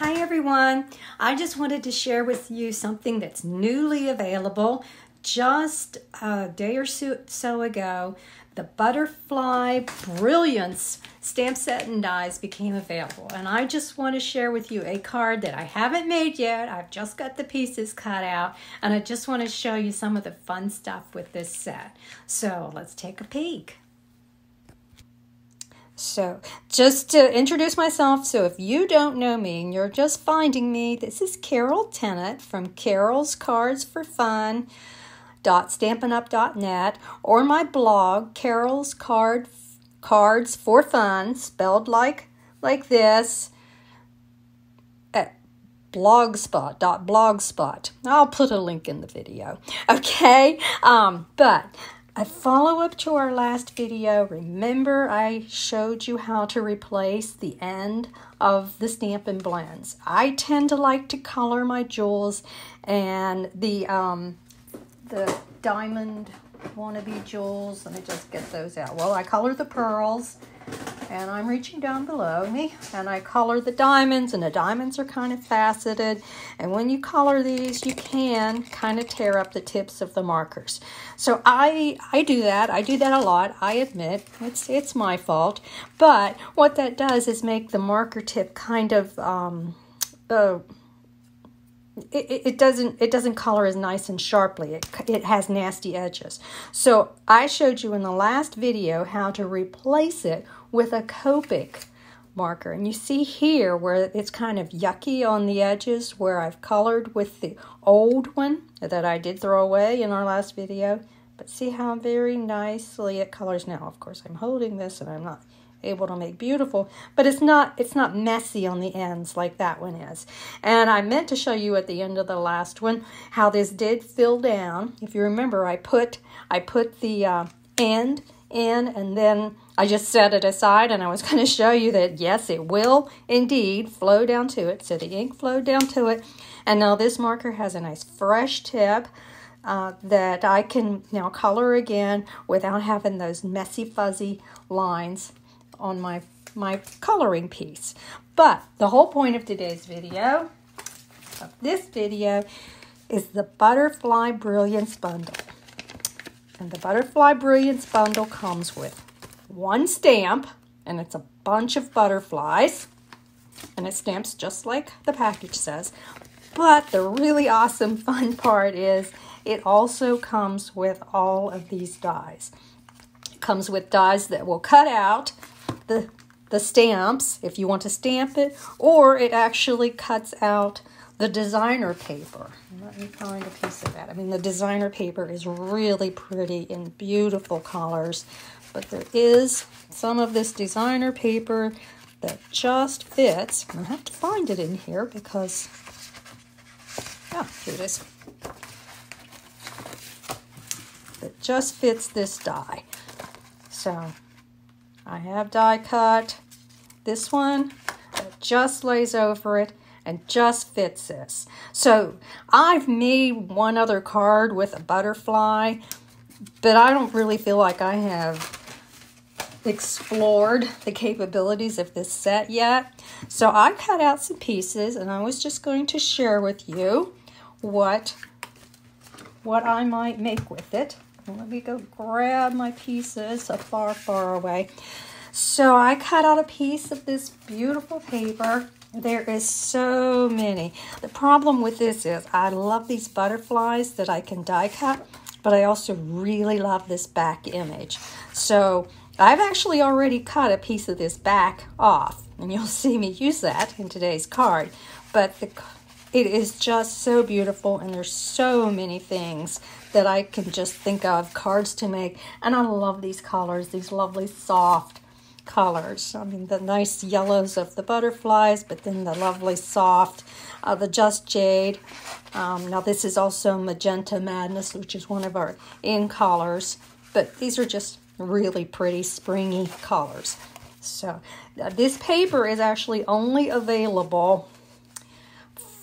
Hi everyone. I just wanted to share with you something that's newly available. Just a day or so ago, the Butterfly Brilliance stamp set and dies became available. And I just want to share with you a card that I haven't made yet. I've just got the pieces cut out and I just want to show you some of the fun stuff with this set. So let's take a peek. So, just to introduce myself, so if you don't know me and you're just finding me, this is Carol Tennant from Carol's Cards for Fun .stampinup.net or my blog Carol's Card Cards for Fun spelled like like this at blogspot.blogspot. I'll put a link in the video. Okay? Um but a follow up to our last video, remember I showed you how to replace the end of the Stampin' Blends. I tend to like to color my jewels and the, um, the diamond wannabe jewels. Let me just get those out. Well, I color the pearls and I'm reaching down below me and I color the diamonds and the diamonds are kind of faceted. And when you color these you can kind of tear up the tips of the markers. So I I do that. I do that a lot I admit. It's it's my fault. But what that does is make the marker tip kind of um, uh, it, it doesn't it doesn't color as nice and sharply. It, it has nasty edges. So I showed you in the last video how to replace it with a Copic marker. And you see here where it's kind of yucky on the edges where I've colored with the old one that I did throw away in our last video. But see how very nicely it colors. Now of course I'm holding this and I'm not able to make beautiful, but it's not it's not messy on the ends like that one is. And I meant to show you at the end of the last one how this did fill down. If you remember, I put I put the uh, end in and then I just set it aside and I was going to show you that yes, it will indeed flow down to it. So the ink flowed down to it. And now this marker has a nice fresh tip. Uh, that I can now color again without having those messy fuzzy lines on my, my coloring piece. But the whole point of today's video, of this video, is the Butterfly Brilliance Bundle. And the Butterfly Brilliance Bundle comes with one stamp, and it's a bunch of butterflies, and it stamps just like the package says. But the really awesome fun part is it also comes with all of these dies. It comes with dies that will cut out the, the stamps if you want to stamp it, or it actually cuts out the designer paper. Let me find a piece of that. I mean, the designer paper is really pretty in beautiful colors, but there is some of this designer paper that just fits. I have to find it in here because, yeah, here it is. That just fits this die. So I have die cut this one that just lays over it and just fits this. So I've made one other card with a butterfly, but I don't really feel like I have explored the capabilities of this set yet. So I cut out some pieces and I was just going to share with you what, what I might make with it. Let me go grab my pieces a far, far away. So I cut out a piece of this beautiful paper. There is so many. The problem with this is I love these butterflies that I can die cut, but I also really love this back image. So I've actually already cut a piece of this back off, and you'll see me use that in today's card. But the it is just so beautiful, and there's so many things that I can just think of, cards to make. And I love these colors, these lovely soft colors. I mean, the nice yellows of the butterflies, but then the lovely soft, uh, the Just Jade. Um, now, this is also Magenta Madness, which is one of our in colors, but these are just really pretty springy colors. So, uh, this paper is actually only available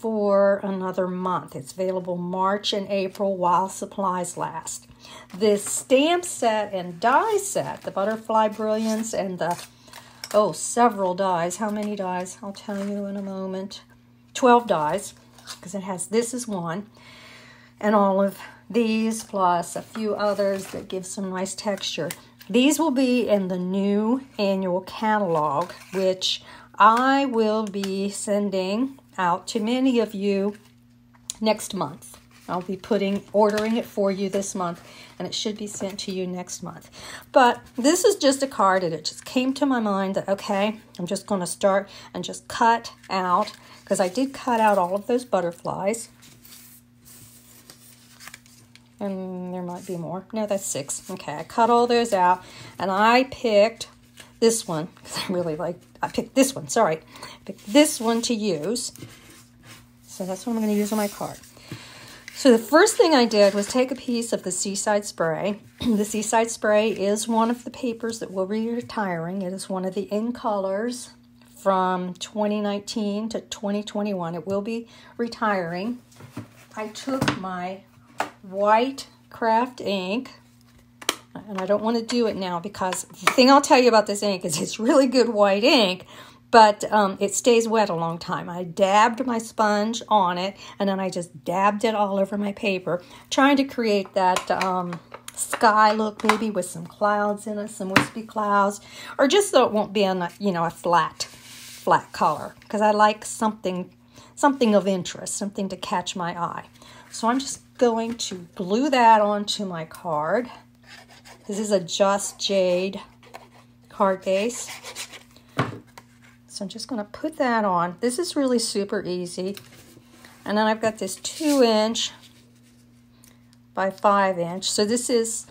for another month. It's available March and April while supplies last. This stamp set and die set, the Butterfly Brilliance and the, oh, several dies. How many dies? I'll tell you in a moment. 12 dies because it has this is one and all of these plus a few others that give some nice texture. These will be in the new annual catalog, which I will be sending out to many of you next month. I'll be putting ordering it for you this month and it should be sent to you next month. But this is just a card and it just came to my mind that okay, I'm just going to start and just cut out because I did cut out all of those butterflies. And there might be more. No, that's six. Okay, I cut all those out and I picked this one because I really like I picked this one, sorry. I picked this one to use. So that's what I'm going to use on my card. So the first thing I did was take a piece of the Seaside Spray. the Seaside Spray is one of the papers that will be retiring. It is one of the in colors from 2019 to 2021. It will be retiring. I took my white craft ink and I don't want to do it now because the thing I'll tell you about this ink is it's really good white ink, but um, it stays wet a long time. I dabbed my sponge on it, and then I just dabbed it all over my paper, trying to create that um, sky look, maybe with some clouds in it, some wispy clouds, or just so it won't be a you know a flat, flat color, because I like something, something of interest, something to catch my eye. So I'm just going to glue that onto my card. This is a Just Jade card base. So I'm just going to put that on. This is really super easy. And then I've got this 2 inch by 5 inch. So this is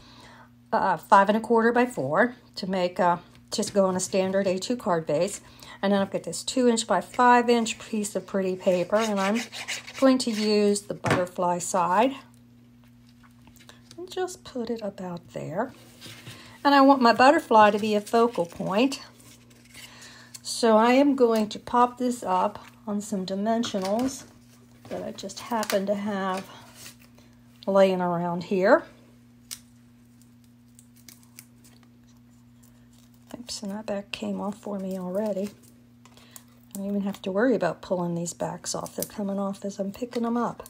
uh, 5 and a quarter by 4 to make a, just go on a standard A2 card base. And then I've got this 2 inch by 5 inch piece of pretty paper. And I'm going to use the butterfly side. Just put it about there. And I want my butterfly to be a focal point. So I am going to pop this up on some dimensionals that I just happen to have laying around here. Oops, and that back came off for me already. I don't even have to worry about pulling these backs off. They're coming off as I'm picking them up.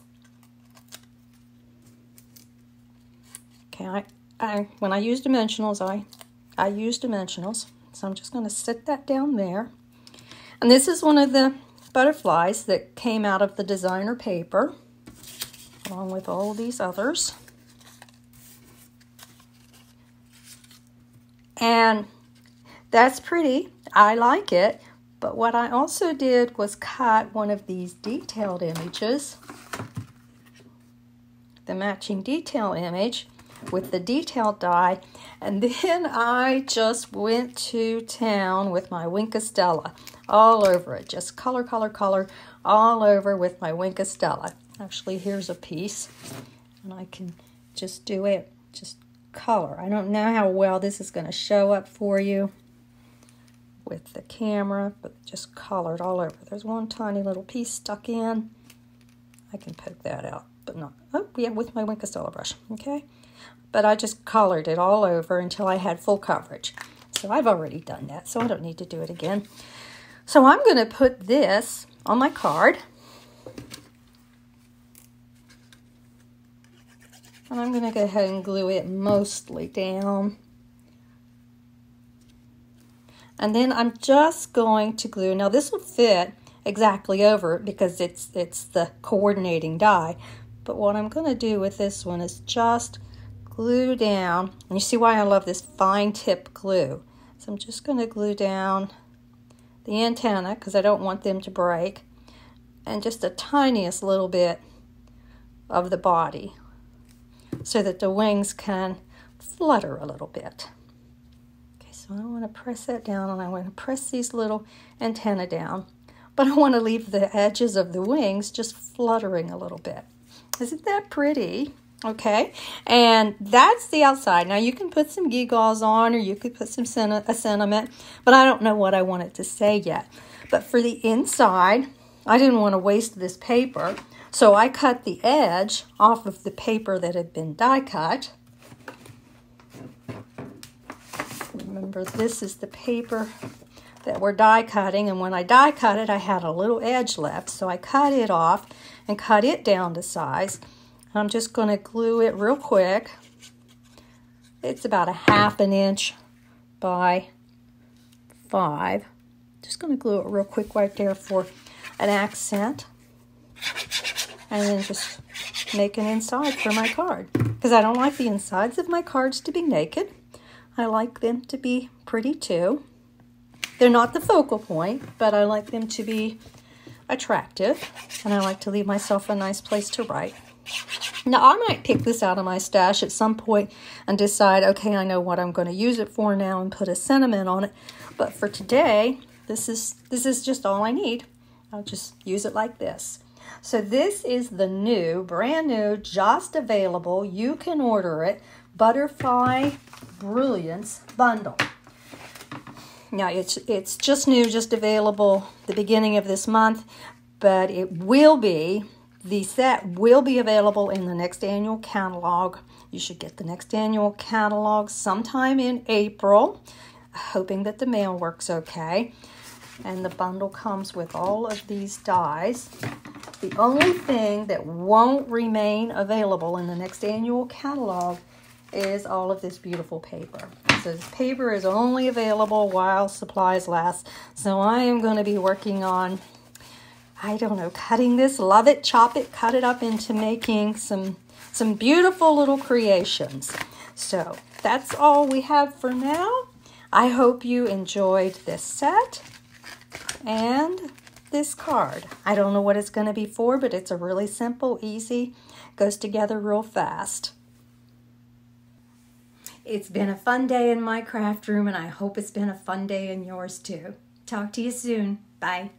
Okay, I, I when I use dimensionals, I, I use dimensionals. So I'm just going to sit that down there. And this is one of the butterflies that came out of the designer paper, along with all these others. And that's pretty. I like it. But what I also did was cut one of these detailed images, the matching detail image, with the detail die. And then I just went to town with my Wink of Stella all over it. Just color, color, color all over with my Wink of Stella. Actually, here's a piece. And I can just do it, just color. I don't know how well this is going to show up for you with the camera, but just colored all over. There's one tiny little piece stuck in. I can poke that out, but not, oh yeah, with my Wink of Stella brush, okay? But I just colored it all over until I had full coverage. So I've already done that, so I don't need to do it again. So I'm going to put this on my card. And I'm going to go ahead and glue it mostly down. And then I'm just going to glue, now this will fit exactly over it because it's, it's the coordinating die. But what I'm going to do with this one is just glue down. And you see why I love this fine tip glue. So I'm just going to glue down the antenna because I don't want them to break. And just the tiniest little bit of the body so that the wings can flutter a little bit. Okay, so I want to press that down and I want to press these little antenna down. But I want to leave the edges of the wings just fluttering a little bit. Isn't that pretty? Okay, and that's the outside. Now you can put some gewgaws on or you could put some a sentiment, but I don't know what I want it to say yet. But for the inside, I didn't want to waste this paper, so I cut the edge off of the paper that had been die cut. Remember, this is the paper that we're die cutting and when I die cut it I had a little edge left so I cut it off and cut it down to size. I'm just going to glue it real quick. It's about a half an inch by five. Just going to glue it real quick right there for an accent. And then just make an inside for my card. Because I don't like the insides of my cards to be naked. I like them to be pretty too. They're not the focal point, but I like them to be attractive. And I like to leave myself a nice place to write. Now, I might pick this out of my stash at some point and decide, okay, I know what I'm going to use it for now and put a sentiment on it. But for today, this is, this is just all I need. I'll just use it like this. So this is the new, brand new, just available, you can order it, Butterfly Brilliance Bundle. Now it's it's just new, just available the beginning of this month, but it will be the set will be available in the next annual catalog. You should get the next annual catalog sometime in April, hoping that the mail works okay. And the bundle comes with all of these dies. The only thing that won't remain available in the next annual catalog is all of this beautiful paper. So this paper is only available while supplies last. So I am going to be working on, I don't know, cutting this, love it, chop it, cut it up into making some, some beautiful little creations. So that's all we have for now. I hope you enjoyed this set and this card. I don't know what it's going to be for, but it's a really simple, easy, goes together real fast. It's been a fun day in my craft room, and I hope it's been a fun day in yours too. Talk to you soon. Bye.